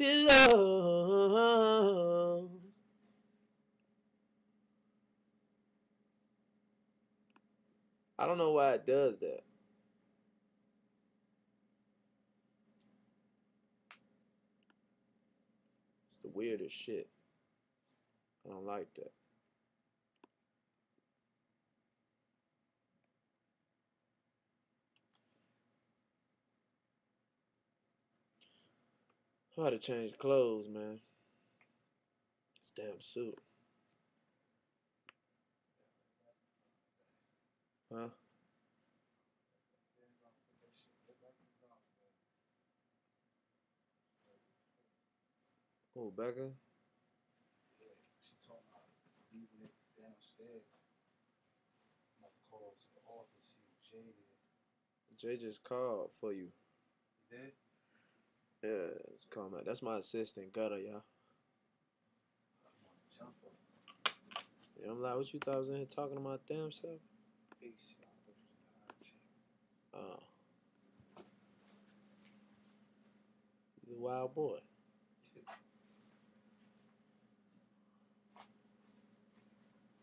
pillow. I don't know why it does that. It's the weirdest shit. I don't like that. I to change clothes, man. This damn suit. Huh? Oh, Becca? Yeah, she told me leaving it downstairs. About to call to the office, see Jay there. Jay just called for you. You did? Yeah, it's coming. that's my assistant, Gutter, y'all. The. Yeah, I'm like, what you thought I was in here talking to my damn self? Peace. Oh. A wild boy.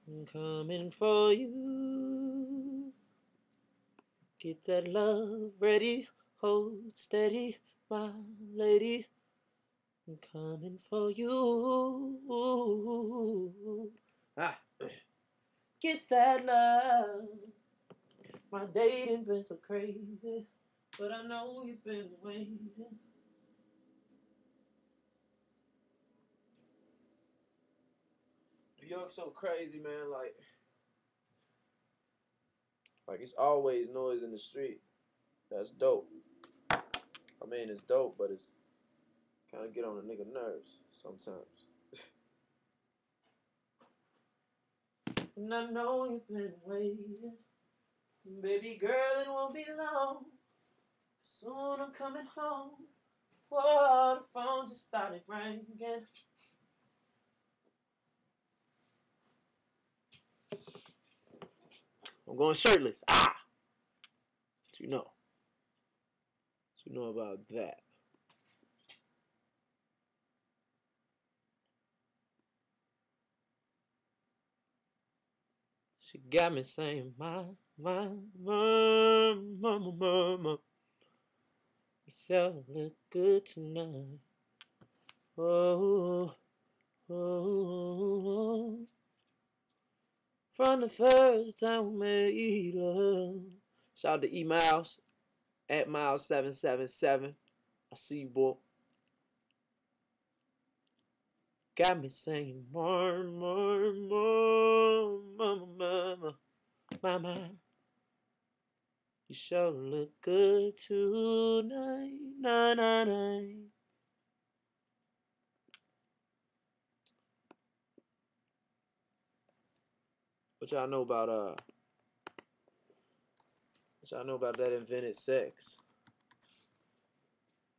I'm coming for you. Get that love ready, hold steady, my lady. I'm coming for you. Ah. Get that love. My dating been so crazy, but I know you've been waiting. New York's so crazy, man. Like, like it's always noise in the street. That's dope. I mean, it's dope, but it's kind of get on a nigga nerves sometimes. and I know you've been waiting, baby girl. It won't be long. Soon I'm coming home. Whoa, the phone just started ringing. I'm going shirtless. Ah! What you know? You know about that? She got me saying, my, my, my, mama, mama. You sure look good tonight. Oh, oh, oh. From the first time we made love. Shout out to E Miles at Miles seven seven seven. I see you, boy. Got me singing more, more, more, mama, mama, mama. You sure look good tonight, na na na. What y'all know about uh? What y'all know about that invented sex?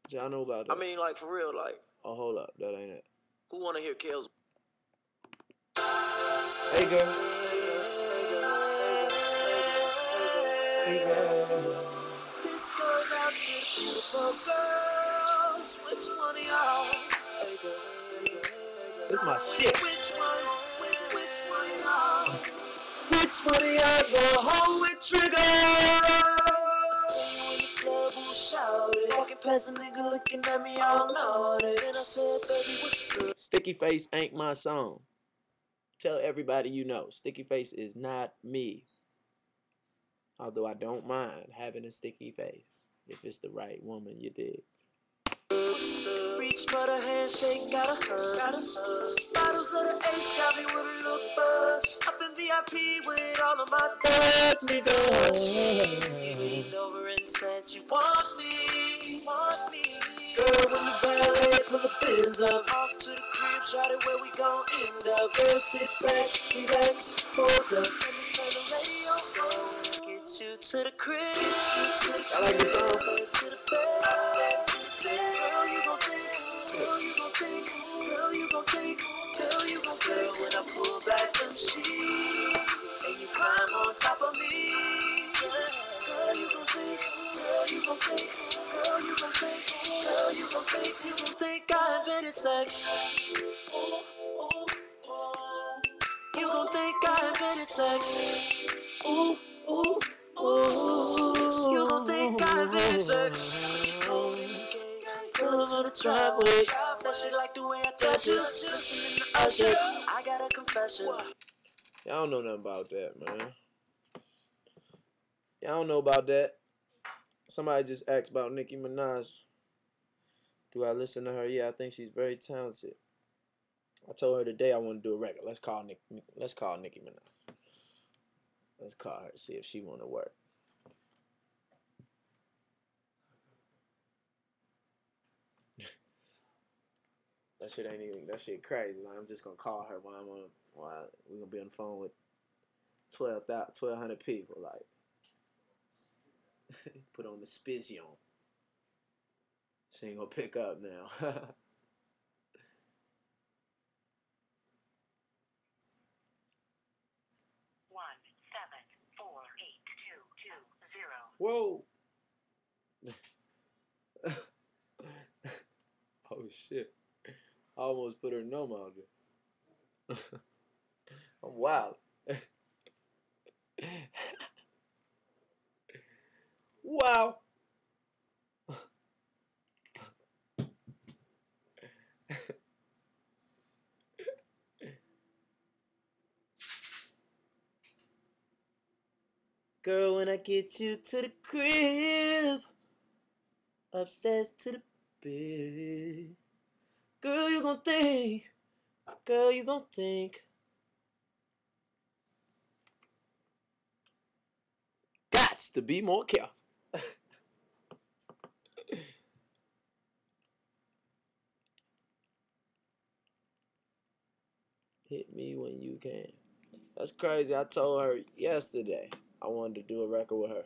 What y'all know about that? I mean, like for real, like oh, hold up, that ain't it. who want to hear Kale's? Hey girl. Hey girl. This goes out to the beautiful girls. Which one of y'all? This my shit. 20 home with Sticky Face ain't my song. Tell everybody you know, Sticky Face is not me. Although I don't mind having a sticky face if it's the right woman, you dig. Reach for the handshake, gotta. Bottles of the ace got me with a VIP with all of my thugs. Leaned over and said, You want me? Want me? Girl, when the ballet pull the biz up. Off to the crib, shot it where we gon' end up. Girl, sit back, relax, hold up. Let me turn the radio on. Get you to the crib. I like this song. Ooh, ooh, ooh. You gon' think I invented sex. Pull the driveway. Said she like the way I touch you. Listening to Usher. I got a confession. Y'all don't know nothing about that, man. Y'all don't know about that. Somebody just asked about Nicki Minaj. Do I listen to her? Yeah, I think she's very talented. I told her today I want to do a record. Let's call Nick. Let's call Nicki Minaj. Let's call her see if she want to work. that shit ain't even. That shit crazy. Like, I'm just gonna call her while I'm on. While we gonna be on the phone with 12, 1,200 people. Like, put on the spizion. She ain't gonna pick up now. Whoa. oh shit. I almost put her number out there. I'm wild. wow. Girl, when I get you to the crib, upstairs to the bed. Girl, you gon' think. Girl, you gon' think. Gots to be more careful. Hit me when you can. That's crazy. I told her yesterday I wanted to do a record with her.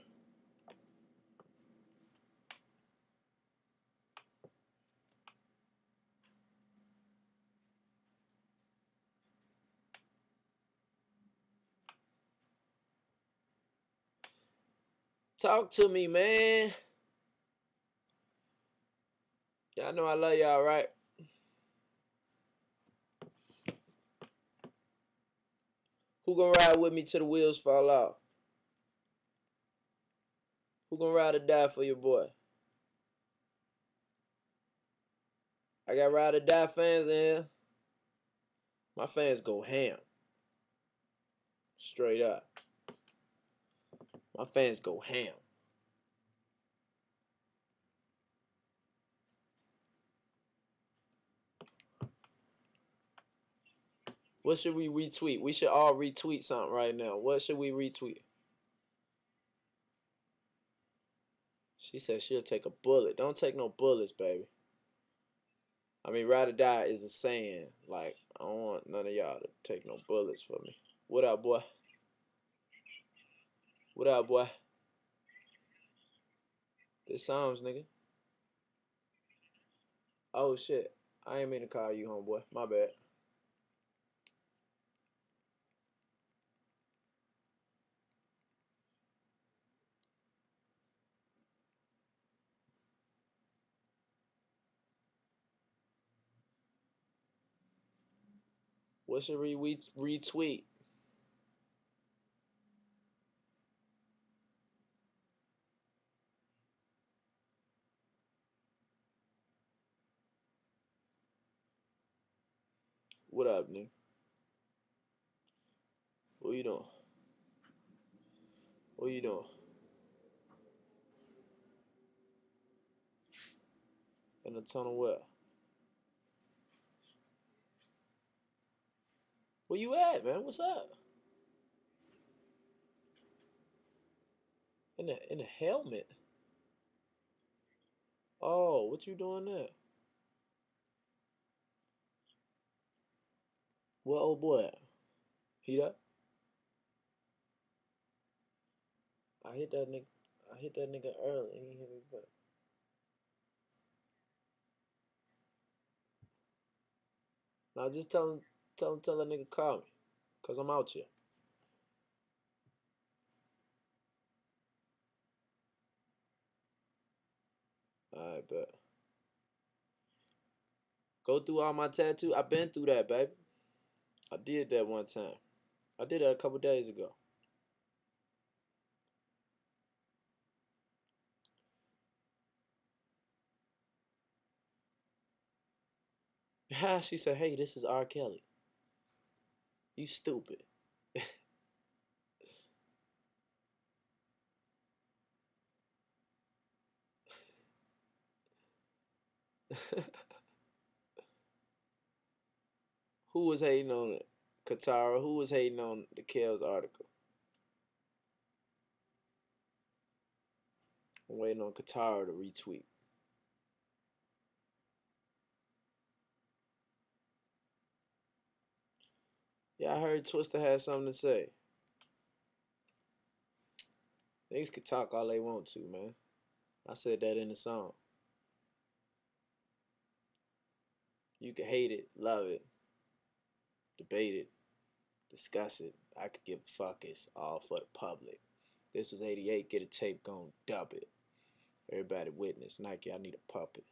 Talk to me, man. Y'all know I love y'all, right? Who gonna ride with me till the wheels fall off? Who gonna ride or die for your boy? I got ride or die fans in here. My fans go ham. Straight up. My fans go ham. What should we retweet? We should all retweet something right now. What should we retweet? She said she'll take a bullet. Don't take no bullets, baby. I mean, ride or die is a saying. Like, I don't want none of y'all to take no bullets for me. What up, boy? What up, boy? This Psalms, nigga. Oh, shit. I ain't mean to call you homeboy. My bad. What should we re- retweet? What up, nigga? What you doing? What you doing? In the tunnel where? Where you at, man? What's up? In the in the helmet. Oh, what you doing there? What old boy? at? He up? I hit that nigga. I hit that nigga early. He hit me back. Now just tell him, tell him, tell that nigga call me, cause I'm out here. Alright, bet. Go through all my tattoo. I've been through that, baby. I did that one time. I did that a couple days ago. she said, "Hey, this is R. Kelly." You stupid. Who was hating on it? Katara. Who was hating on the Kells article? I'm waiting on Katara to retweet. Yeah, I heard Twista had something to say. Niggas could talk all they want to, man. I said that in the song. You can hate it, love it, debate it, discuss it. I could give a fuck. It's all for the public. This was 88. Get a tape, gon' dub it. Everybody witness. Nike, I need a puppet.